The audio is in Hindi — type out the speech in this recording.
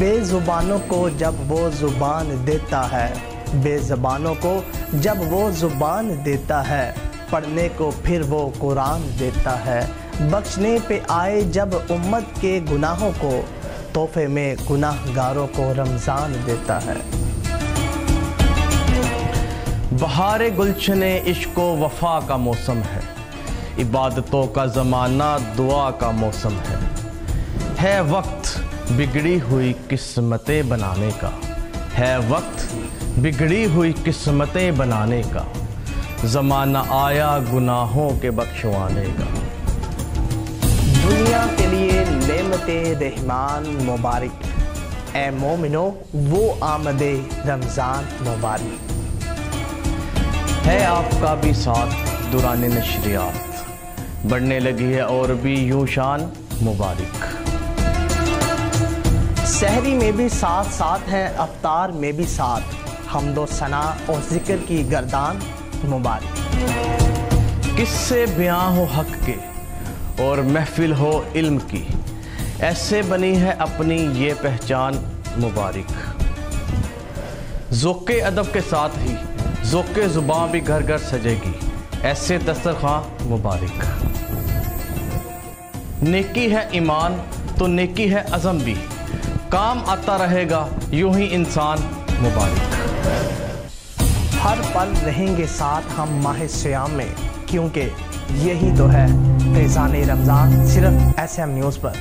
बेजुबानों को जब वो ज़ुबान देता है। बेज़बानों को जब वो ज़ुबान देता है। पढ़ने को फिर वो कुरान देता है। बख्शने पे आए जब उम्मत के गुनाहों को, तोहफे में गुनाहगारों को रमज़ान देता है। बहार गुलशन इश्क वफा का मौसम है। इबादतों का ज़माना दुआ का मौसम है। है वक्त बिगड़ी हुई किस्मतें बनाने का। है वक्त बिगड़ी हुई किस्मतें बनाने का। ज़माना आया गुनाहों के बख्शवाने का। दुनिया के लिए नेमत रहमान मुबारक। ए मोमिनो, वो आमद रमज़ान मुबारक। है आपका भी साथ, दुरान नशरियात। बढ़ने लगी है और भी यूँ शान मुबारक। शहरी में भी साथ साथ है, अवतार में भी साथ। हमदो सना और ज़िक्र की गर्दान मुबारक। किससे बयां हो हक के और महफिल हो इल्म की। ऐसे बनी है अपनी ये पहचान मुबारक। जोके अदब के साथ ही, जोके ज़ुबान भी घर घर सजेगी। ऐसे दस्तरखां मुबारक। नेकी है ईमान तो नेकी है अज़म भी। काम आता रहेगा, यूँ ही इंसान मुबारक। हर पल रहेंगे साथ हम माह श्याम में, क्योंकि यही तो है, फैज़ान रमज़ान सिर्फ़ एस एम न्यूज़ पर।